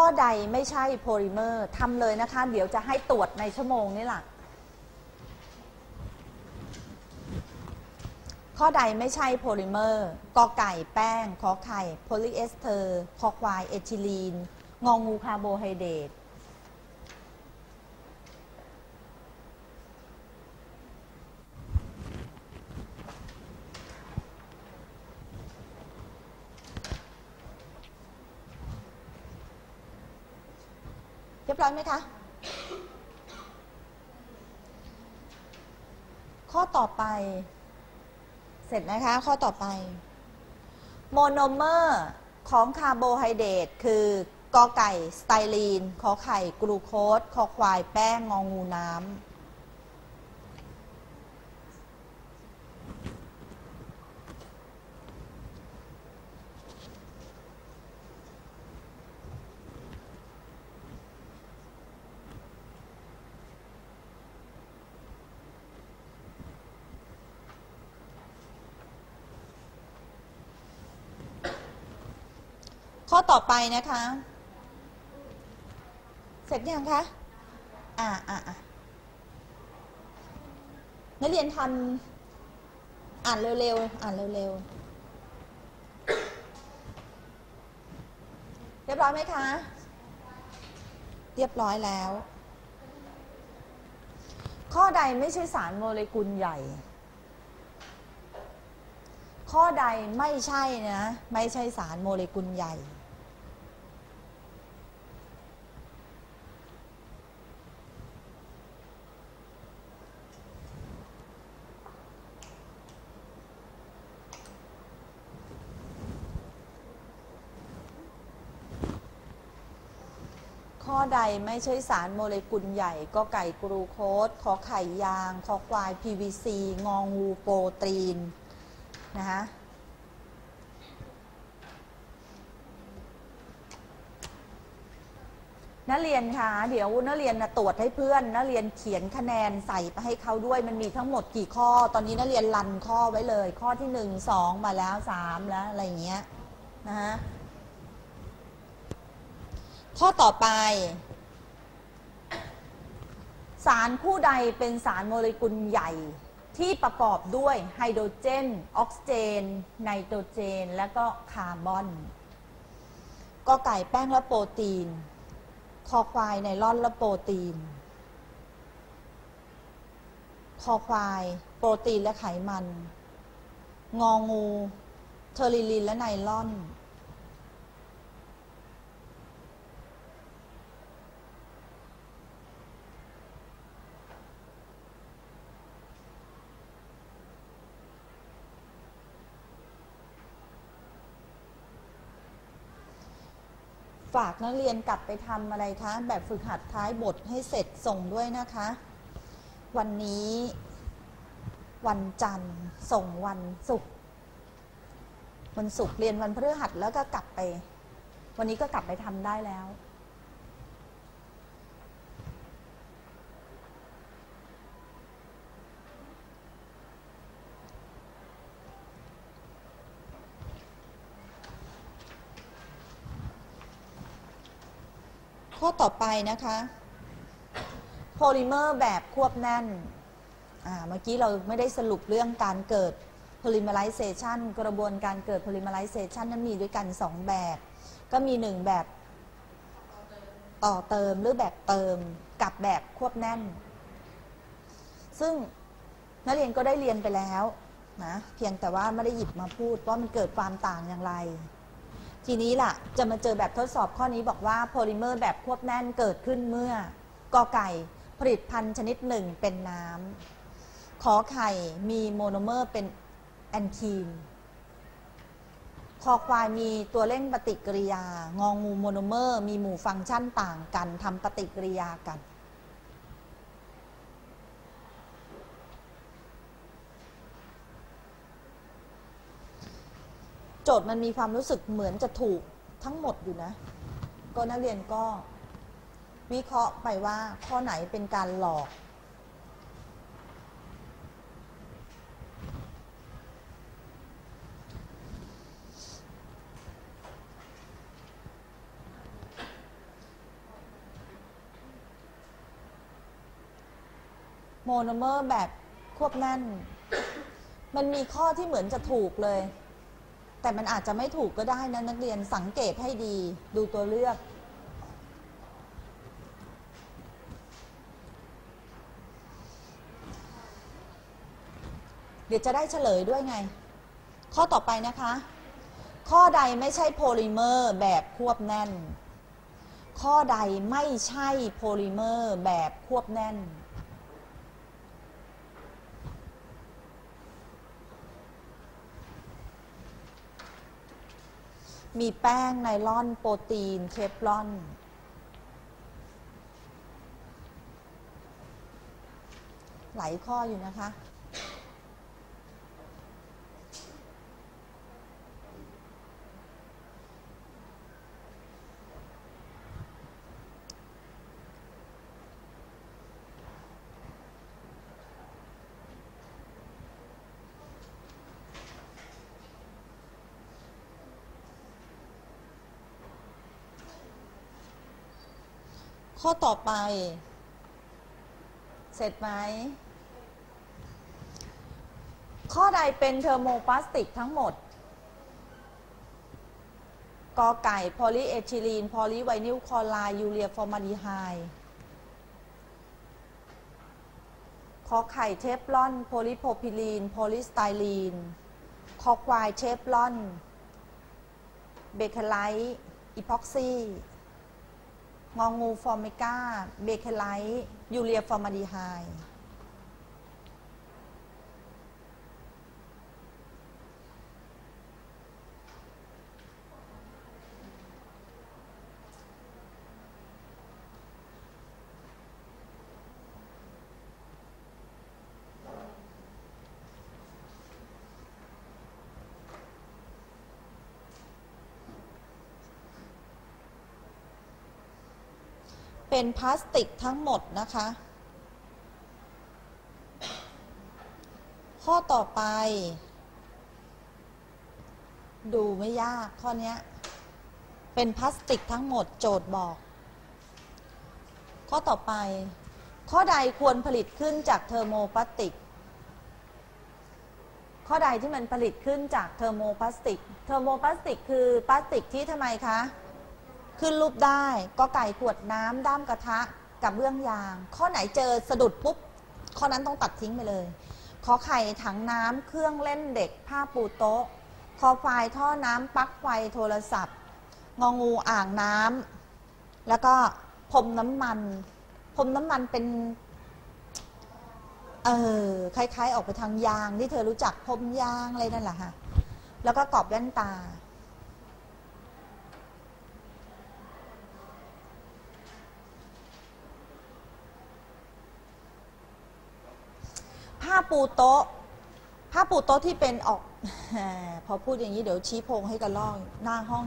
ข้อใดไม่ใช่โพลิเมอร์ทำเลยนะคะ เดี๋ยวจะให้ตรวจในชั่วโมงนี่แหละข้อใดไม่ใช่โพลิเมอร์กอไก่แป้งขอไข่โพลีเอสเตอร์ คอควายเอทิลีน งองูคาร์โบไฮเดรต ยบร้อยไหมคะ ข้อต่อไป เสร็จนะคะ ข้อต่อไป โมโนเมอร์ของคาร์โบไฮเดรตคือกอไก่สไตรีนขอไข่กลูโคส คอควายแป้งงองูน้ำ ข้อต่อไปนะคะ เสร็จยังคะอ่าอ่าอ่านักเรียนทำอ่านเร็วๆอ่านเร็วๆเรียบร้อยไหมคะ เรียบร้อยแล้ว ข้อใดไม่ใช่สารโมเลกุลใหญ่ ข้อใดไม่ใช่นะ ไม่ใช่สารโมเลกุลใหญ่ ข้อใดไม่ใช่สารโมเลกุลใหญ่ก็ไก่กรูโคสขอไข่ยาง ขอควาย PVC งองูโปรตีนนะคะนักเรียนคะเดี๋ยวนักเรียนนะตรวจให้เพื่อนนักเรียนเขียนคะแนนใส่ไปให้เขาด้วยมันมีทั้งหมดกี่ข้อ ตอนนี้นักเรียนรันข้อไว้เลย ข้อที่หนึ่งสองมาแล้วสามแล้วอะไรอย่างเงี้ยนะฮะ ข้อต่อไป สารคู่ใดเป็นสารโมเลกุลใหญ่ที่ประกอบด้วยไฮโดรเจน ออกซิเจน ไนโตรเจน และก็คาร์บอน กอไก่แป้งและโปรตีน คอควายไนลอนและโปรตีน คอควาย โปรตีนและไขมัน งองู เทริลีนและไนลอน ฝากนักเรียนกลับไปทำอะไรคะ แบบฝึกหัดท้ายบทให้เสร็จส่งด้วยนะคะ วันนี้วันจันทร์ส่งวันศุกร์วันศุกร์เรียนวันพฤหัสแล้วก็กลับไป วันนี้ก็กลับไปทำได้แล้ว ข้อต่อไปนะคะโพลิเมอร์แบบควบแน่นเมื่อกี้เราไม่ได้สรุปเรื่องการเกิด polymerization กระบวนการเกิด polymerization นั้นมีด้วยกัน 2 แบบ ก็มี 1 แบบต่อเติมหรือแบบเติมกับแบบควบแน่น ซึ่งนักเรียนก็ได้เรียนไปแล้วนะเพียงแต่ว่าไม่ได้หยิบมาพูดว่ามันเกิดความต่างอย่างไร ทีนี้ล่ะ จะมาเจอแบบทดสอบข้อนี้บอกว่าโพลิเมอร์แบบควบแน่นเกิดขึ้นเมื่อกอไก่ผลิตภัณฑ์ชนิดหนึ่งเป็นน้ำขอไข่มีโมโนเมอร์เป็นแอลคีนคอควายมีตัวเร่งปฏิกิริยา งองูโมโนเมอร์ มีหมู่ฟังก์ชันต่างกันทำปฏิกิริยากัน โจทย์มันมีความรู้สึกเหมือนจะถูกทั้งหมดอยู่นะ ก็นักเรียนก็วิเคราะห์ไปว่าข้อไหนเป็นการหลอก โมโนเมอร์แบบควบแน่น มันมีข้อที่เหมือนจะถูกเลย แต่มันอาจจะไม่ถูกก็ได้นะนักเรียนสังเกตให้ดีดูตัวเลือก เดี๋ยวจะได้เฉลยด้วยไง ข้อต่อไปนะคะ ข้อใดไม่ใช่โพลิเมอร์แบบควบแน่น ข้อใดไม่ใช่โพลิเมอร์แบบควบแน่น มีแป้งไนลอน โปรตีน เทฟลอน หลายข้ออยู่นะคะ ข้อต่อไป เสร็จไหม ข้อใดเป็นเทอร์โมพลาสติกทั้งหมดกอไก่พอลีเอทิลีนพอลีไวนิลคลอไรด์ยูเรียฟอร์มาดีไฮด์ขอไข่เทฟลอน โพลีโพรพิลีน โพลีสไตรีน คอควายเทฟลอน เบเคไลท์อีพ็อกซี่ งองูฟอร์มิก้า เบเคไลท์ยูเรียฟอร์มาดีไฮด์ เป็นพลาสติกทั้งหมดนะคะ ข้อต่อไป ดูไม่ยากข้อนี้เป็นพลาสติกทั้งหมดโจทย์บอก ข้อต่อไป ข้อใดควรผลิตขึ้นจากเทอร์โมพลาสติก ข้อใดที่มันผลิตขึ้นจากเทอร์โมพลาสติก เทอร์โมพลาสติกคือพลาสติกที่ทำไมคะ ขึ้นรูปได้ก็ไก่ขวดน้ำด้ามกระทะกับเบื้องยาง ข้อไหนเจอสะดุดปุ๊บข้อนั้นต้องตัดทิ้งไปเลย ขอไข่ถังน้ำเครื่องเล่นเด็กผ้าปูโต๊ะ คอควายท่อน้ำปลั๊กไฟโทรศัพท์ งองูอ่างน้ำแล้วก็พรมน้ำมันพรมน้ำมันเป็นเออคล้ายๆ ออกไปทางยางที่เธอรู้จักพรมยางอะไรนั่นแหละค่ะแล้วก็กรอบแว่นตา ปูโต๊ะ ผ้าปูโต๊ะที่เป็นออก พอพูดอย่างนี้เดี๋ยวชี้โพงให้กันล่องหน้าห้อง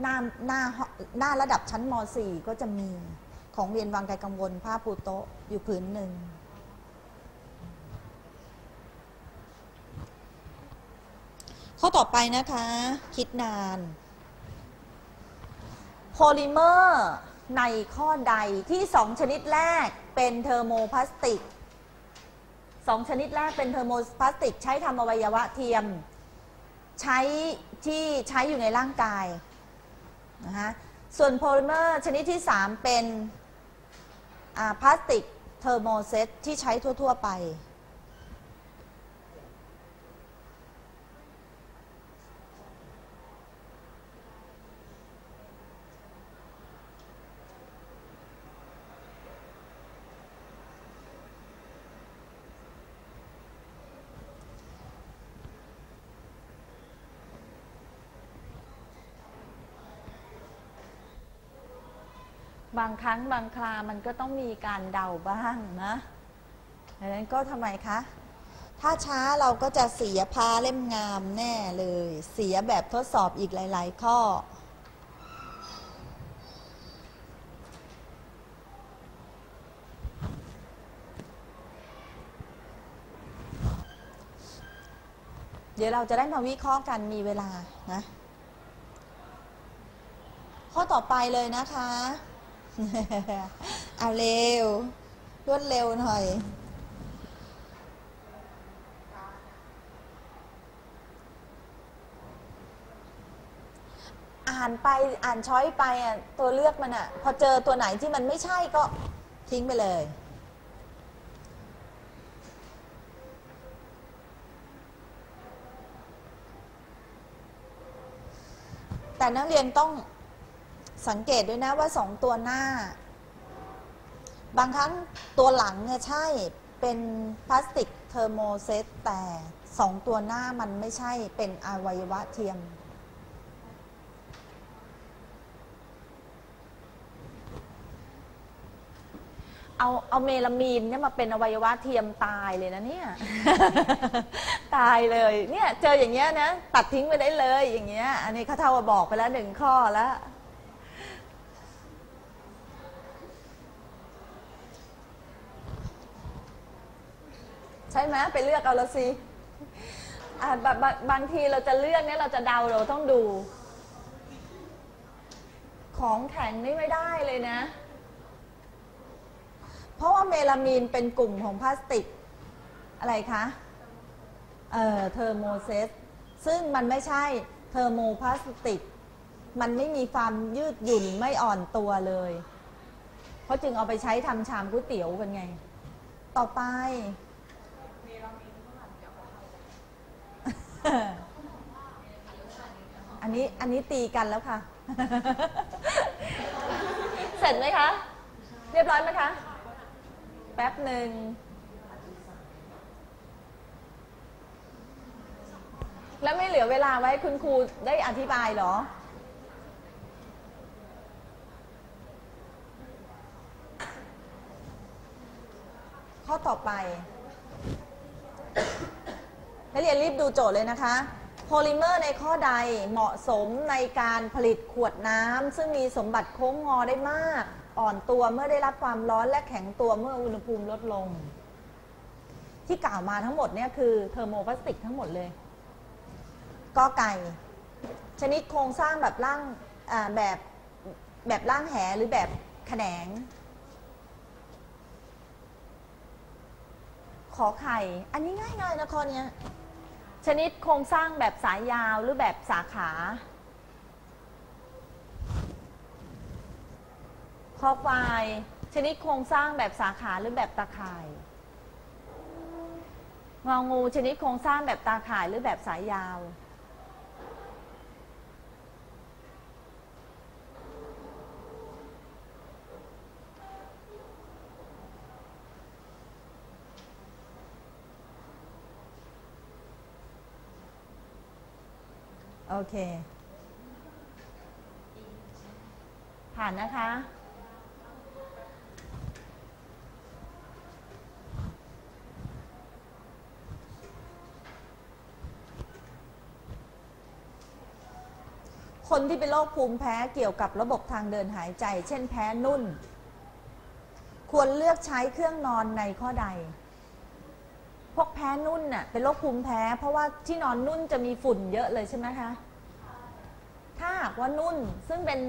หน้าหน้าห้องหน้าระดับชั้นม .4 ก็จะมีของเรียนวังไกลกังวล ผ้าปูโต๊ะอยู่ผืนหนึ่ง ข้อต่อไปนะคะ คิดนาน โพลิเมอร์ในข้อใดที่สองชนิดแรกเป็นเทอร์โมพลาสติก สองชนิดแรกเป็นเทอร์โมพลาสติก ใช้ทำอวัยวะเทียม ใช้ที่ใช้อยู่ในร่างกายนะคะส่วนโพลิเมอร์ชนิดที่ 3 เป็นอ่าพลาสติกเทอร์โมเซตที่ใช้ทั่ว ๆ ไป บางครั้งบางครามันก็ต้องมีการเดาบ้างนะดังนั้นก็ทำไมคะ ถ้าช้าเราก็จะเสียพาเล่มงามแน่เลย เสียแบบทดสอบอีกหลาย ๆ ข้อ เดี๋ยวเราจะได้มาวิเคราะห์กันมีเวลานะ ข้อต่อไปเลยนะคะ เอาเร็ว รวดเร็วหน่อย อ่านไปอ่านช้อยไปอะตัวเลือกมันอะ พอเจอตัวไหนที่มันไม่ใช่ก็ทิ้งไปเลยแต่นักเรียนต้อง สังเกตด้วยนะว่าสองตัวหน้า บางครั้งตัวหลังเนี่ยใช่เป็นพลาสติกเทอร์โมเซตแต่สองตัวหน้ามันไม่ใช่เป็นอวัยวะเทียม เอาเอาเมลามีนเนี่ยมาเป็นอวัยวะเทียมตายเลยนะเนี่ย ตายเลยเนี่ยเจออย่างเงี้ยนะ ตัดทิ้งไปได้เลยอย่างเงี้ย อันนี้เขาเท่ากับบอกไปแล้วหนึ่งข้อแล้ว ใช่ไหมไปเลือกเอาละสิอ่าบางบางทีเราจะเลือกเนี่ยเราจะเดาเราต้องดู ของแข็งนี่ไม่ได้เลยนะ เพราะว่าเมลามีนเป็นกลุ่มของพลาสติก อะไรคะเอ่อเทอร์โมเซตซึ่งมันไม่ใช่เทอร์โมพลาสติก มันไม่มีความยืดหยุ่นไม่อ่อนตัวเลย เพราะจึงเอาไปใช้ทำชามก๋วยเตี๋ยวกันไง ต่อไป อันนี้อันนี้ตีกันแล้วค่ะ เสร็จไหมคะ เรียบร้อยไหมคะ แป๊บหนึ่ง แล้วไม่เหลือเวลาไว้คุณครูได้อธิบายเหรอข้อต่อไป นักเรียนรีบดูโจทย์เลยนะคะ โพลิเมอร์ในข้อใดเหมาะสมในการผลิตขวดน้ำซึ่งมีสมบัติโค้งงอได้มาก อ่อนตัวเมื่อได้รับความร้อนและแข็งตัวเมื่ออุณหภูมิลดลง ที่กล่าวมาทั้งหมดเนี่ยคือเทอร์โมพลาสติกทั้งหมดเลยกอไก่ ชนิดโครงสร้างแบบร่างแบบแบบร่างแหหรือแบบแขนง ขอไข่ อันนี้ง่ายๆนะข้อเนี้ยชนิดโครงสร้างแบบสายยาวหรือแบบสาขา คอควาย ชนิดโครงสร้างแบบสาขาหรือแบบตาข่ายงองูชนิดโครงสร้างแบบตาข่ายหรือแบบสายยาว อเค ผ่านนะคะ คนที่เป็นโรคภูมิแพ้เกี่ยวกับระบบทางเดินหายใจ เช่นแพ้นุ่น ควรเลือกใช้เครื่องนอนในข้อใดพวกแพ้นุ่นน่ะเป็นโรคภูมิแพ้ เพราะว่าที่นอนนุ่นจะมีฝุ่นเยอะเลยใช่ไหมคะ ถ้าหากว่านุ่นซึ่งเป็น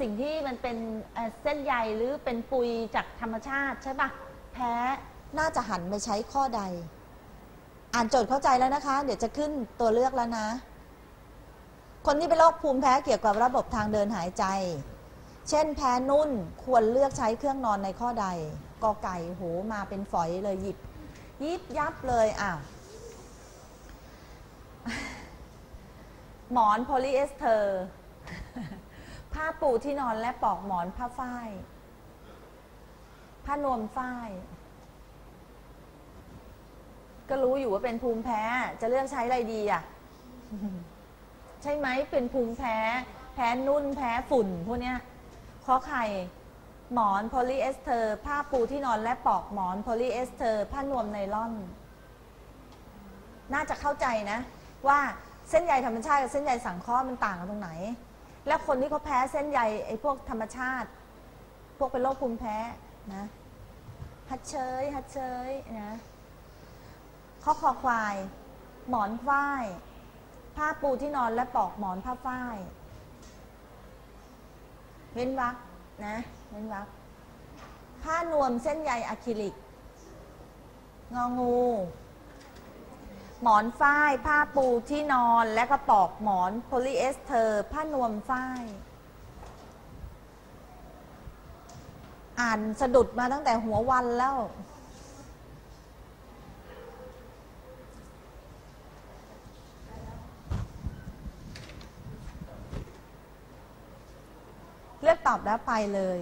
สิ่งที่มันเป็นเส้นใยหรือเป็นปุยจากธรรมชาติใช่ปะแพ้น่าจะหันไปใช้ข้อใด อ่านโจทย์เข้าใจแล้วนะคะ เดี๋ยวจะขึ้นตัวเลือกแล้วนะ คนที่เป็นโรคภูมิแพ้เกี่ยวกับระบบทางเดินหายใจ เช่นแพ้นุ่นควรเลือกใช้เครื่องนอนในข้อใดกอไก่โหมาเป็นฝอยเลยหยิบยิบยับเลยอ้าว หมอนโพลีเอสเตอร์ ผ้าปูที่นอนและปลอกหมอนผ้าฝ้าย ผ้านวมฝ้าย ก็รู้อยู่ว่าเป็นภูมิแพ้ จะเลือกใช้อะไรดีอะ ใช่ไหมเป็นภูมิแพ้ แพ้นุ่นแพ้ฝุ่นพวกเนี้ยขอไข่หมอนโพลีเอสเตอร์ผ้าปูที่นอนและปลอกหมอนโพลีเอสเตอร์ผ้านวมไนล่อน น่าจะเข้าใจนะ ว่า เส้นใยธรรมชาติกับเส้นใยสังเคราะห์มันต่างกันตรงไหน แล้วคนที่เขาแพ้เส้นใยไอ้พวกธรรมชาติ พวกเป็นโรคภูมิแพ้นะฮัดเชยฮัดเชยนะข้อคอควาย หมอนฝ้าย ผ้าปูที่นอนและปลอกหมอนผ้าฝ้ายเว้นวรรคนะเว้นวรรคผ้านวมเส้นใยอะคริลิก งองู หมอนฝ้าย ผ้าปูที่นอนและกระปอกหมอนโพลีเอสเตอร์ ผ้านวมฝ้าย อ่านสะดุดมาตั้งแต่หัววันแล้ว เลือกตอบแล้วไปเลย